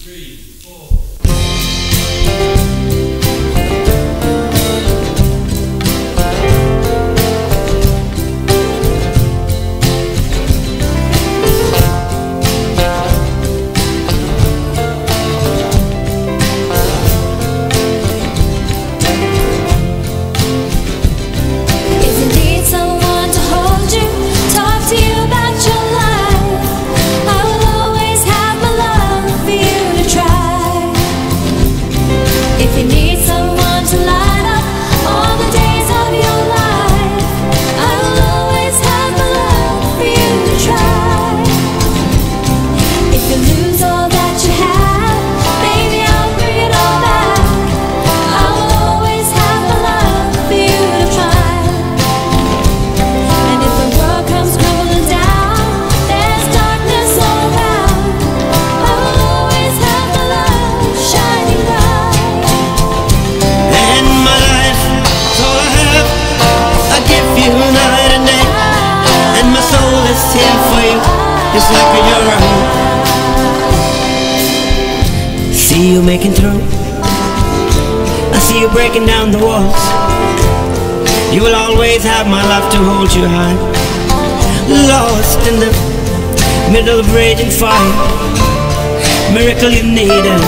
three, four. is looking around. See you making through. I see you breaking down the walls. You will always have my love to hold you high. Lost in the middle of raging fire. Miracle you needed.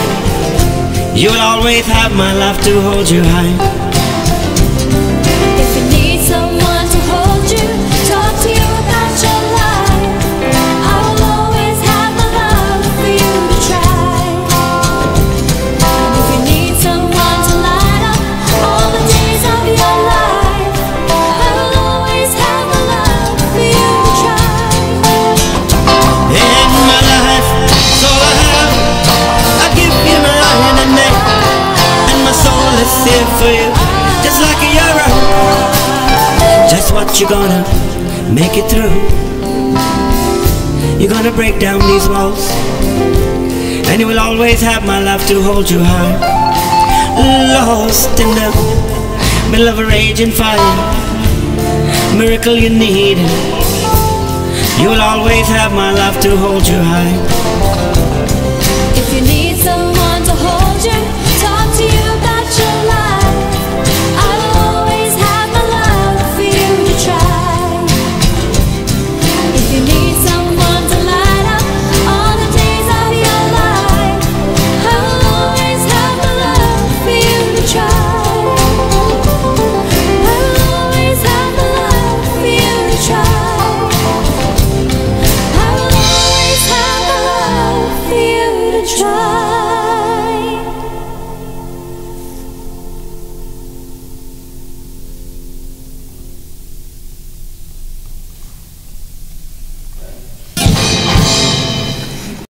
You will always have my love to hold you high. Just what you gonna make it through. You're gonna break down these walls. And you will always have my love to hold you high. Lost in the middle of a raging fire. Miracle you need You will always have my love to hold you high.